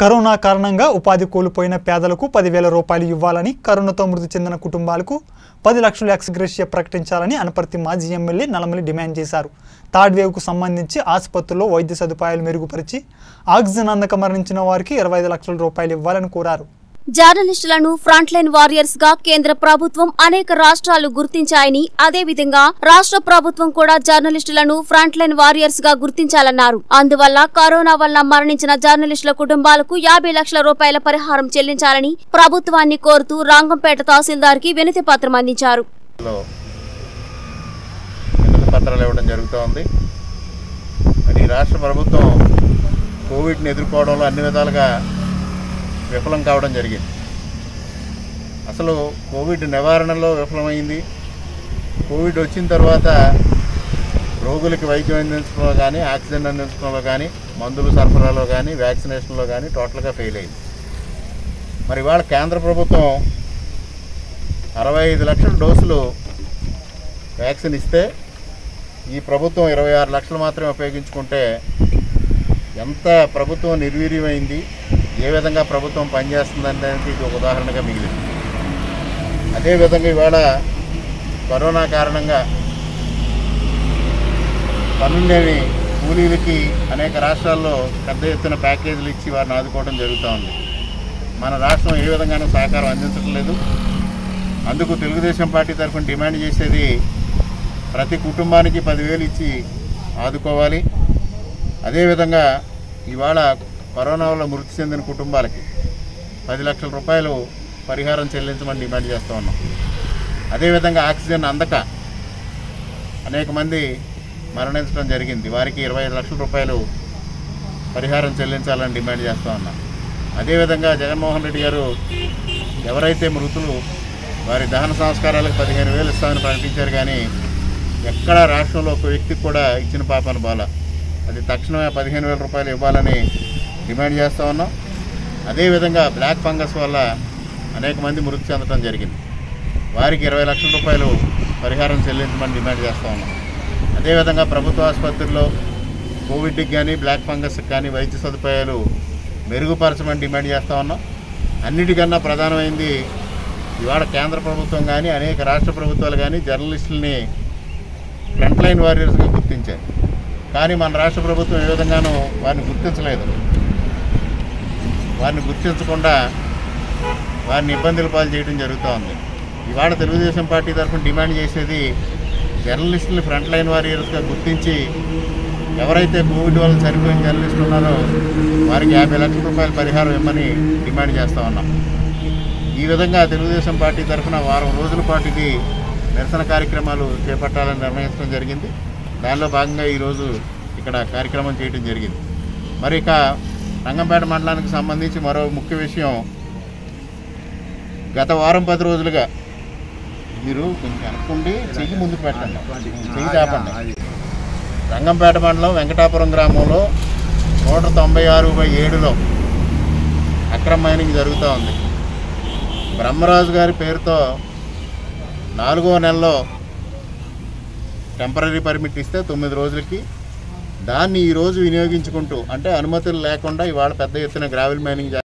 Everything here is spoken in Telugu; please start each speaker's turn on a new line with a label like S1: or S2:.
S1: కరోనా కారణంగా ఉపాధి కోల్పోయిన పేదలకు పదివేల రూపాయలు ఇవ్వాలని కరోనాతో మృతి చెందిన కుటుంబాలకు పది లక్షలు ఎక్స్గ్రేషియా ప్రకటించాలని అనపర్తి మాజీ ఎమ్మెల్యే నలమలి డిమాండ్ చేశారు. థర్డ్ వేవ్కు సంబంధించి ఆసుపత్రుల్లో వైద్య సదుపాయాలు మెరుగుపరిచి ఆక్సిజన్ అందక మరణించిన వారికి ఇరవై ఐదు లక్షల రూపాయలు ఇవ్వాలని కోరారు.
S2: జర్నలిస్టులను ఫ్రంట్లైన్ వారియర్స్గా కేంద్ర ప్రభుత్వం అనేక రాష్ట్రాలు గుర్తించాయని అదేవిధంగా రాష్ట్ర ప్రభుత్వం కూడా జర్నలిస్టులను ఫ్రంట్లైన్ వారియర్స్గా గుర్తించాలన్నారు. అందువల్ల కరోనా వల్ల మరణించిన జర్నలిస్టుల కుటుంబాలకు యాభై లక్షల రూపాయల పరిహారం చెల్లించాలని ప్రభుత్వాన్ని కోరుతూ రాంగంపేట తహసీల్దార్కి వినతి పత్రం అందించారు.
S3: రాష్ట్ర ప్రభుత్వం కోవిడ్ని ఎదుర్కోవడంలో అన్ని విధాలుగా విఫలం కావడం జరిగింది. అసలు కోవిడ్ నివారణలో విఫలమైంది. కోవిడ్ వచ్చిన తర్వాత రోగులకి వైద్యం అందించడంలో కానీ ఆక్సిజన్ అందించడంలో కానీ మందులు సరఫరాలో కానీ వ్యాక్సినేషన్లో కానీ టోటల్గా ఫెయిల్ అయింది. మరి ఇవాళ కేంద్ర ప్రభుత్వం అరవై ఐదు లక్షల డోసులు వ్యాక్సిన్ ఇస్తే ఈ ప్రభుత్వం ఇరవై ఆరు లక్షలు మాత్రమే ఉపయోగించుకుంటే ఎంత ప్రభుత్వం నిర్వీర్యమైంది ఏ విధంగా ప్రభుత్వం పనిచేస్తుందనేది ఇది ఒక ఉదాహరణగా మిగిలింది. అదేవిధంగా ఇవాళ కరోనా కారణంగా పనులేని కూలీలకి అనేక రాష్ట్రాల్లో పెద్ద ఎత్తున ప్యాకేజీలు ఇచ్చి వారిని ఆదుకోవడం జరుగుతూ ఉంది. మన రాష్ట్రం ఏ విధంగానూ సహకారం అందించడం లేదు. అందుకు తెలుగుదేశం పార్టీ తరఫున డిమాండ్ చేసేది ప్రతి కుటుంబానికి పదివేలు ఇచ్చి ఆదుకోవాలి. అదేవిధంగా ఇవాళ కరోనా వల్ల మృతి చెందిన కుటుంబాలకి పది లక్షల రూపాయలు పరిహారం చెల్లించమని డిమాండ్ చేస్తూ ఉన్నాం. అదేవిధంగా ఆక్సిజన్ అందక అనేక మంది మరణించడం జరిగింది. వారికి ఇరవై ఐదు లక్షల రూపాయలు పరిహారం చెల్లించాలని డిమాండ్ చేస్తూ ఉన్నాం. అదేవిధంగా జగన్మోహన్ రెడ్డి గారు ఎవరైతే మృతులు వారి దహన సంస్కారాలకు పదిహేను వేలు ఇస్తామని ప్రకటించారు కానీ ఎక్కడా రాష్ట్రంలో ఒక వ్యక్తికి కూడా ఇచ్చిన పాపన బాల. అది తక్షణమే పదిహేను వేల రూపాయలు ఇవ్వాలని డిమాండ్ చేస్తూ ఉన్నాం. అదేవిధంగా బ్లాక్ ఫంగస్ వల్ల అనేక మంది మృతి చెందడం జరిగింది. వారికి ఇరవై లక్షల రూపాయలు పరిహారం చెల్లించమని డిమాండ్ చేస్తూ ఉన్నాం. అదేవిధంగా ప్రభుత్వ ఆసుపత్రుల్లో కోవిడ్కి కానీ బ్లాక్ ఫంగస్కి కానీ వైద్య సదుపాయాలు మెరుగుపరచమని డిమాండ్ చేస్తూ ఉన్నాం. అన్నిటికన్నా ప్రధానమైంది ఇవాళ కేంద్ర ప్రభుత్వం కానీ అనేక రాష్ట్ర ప్రభుత్వాలు కానీ జర్నలిస్టులని ఫ్రంట్ లైన్ వారియర్స్గా గుర్తించారు కానీ మన రాష్ట్ర ప్రభుత్వం ఏ విధంగానూ వారిని గుర్తించలేదు. వారిని గుర్తించకుండా వారిని ఇబ్బందుల పాలు చేయడం జరుగుతూ ఉంది. ఇవాళ తెలుగుదేశం పార్టీ తరఫున డిమాండ్ చేసేది జర్నలిస్టులు ఫ్రంట్ లైన్ వారియర్స్గా గుర్తించి ఎవరైతే కోవిడ్ వల్ల చనిపోయిన జర్నలిస్టులు ఉన్నారో వారికి యాభై లక్షల రూపాయల పరిహారం ఇవ్వమని డిమాండ్ చేస్తూ ఉన్నాం. ఈ విధంగా తెలుగుదేశం పార్టీ తరఫున వారం రోజుల పాటు ఇది నిరసన కార్యక్రమాలు చేపట్టాలని నిర్ణయించడం జరిగింది. దానిలో భాగంగా ఈరోజు ఇక్కడ కార్యక్రమం చేయడం జరిగింది. మరి ఇక రంగంపేట మండలానికి సంబంధించి మరో ముఖ్య విషయం. గత వారం పది రోజులుగా మీరు కొంచెం అనుకుండి చెయ్యి ముందుకు పెట్టండి. చెయ్యి చాపండి. రంగంపేట మండలం వెంకటాపురం గ్రామంలో నూట తొంభై ఆరు బై ఏడులో అక్రమ మైనింగ్ జరుగుతూ ఉంది. బ్రహ్మరాజు గారి పేరుతో నాలుగో నెలలో టెంపరీ పర్మిట్ ఇస్తే తొమ్మిది రోజులకి దాన్ని ఈరోజు వినియోగించుకుంటూ అంటే అనుమతులు లేకుండా ఇవాళ పెద్ద ఎత్తున గ్రావెల్ మైనింగ్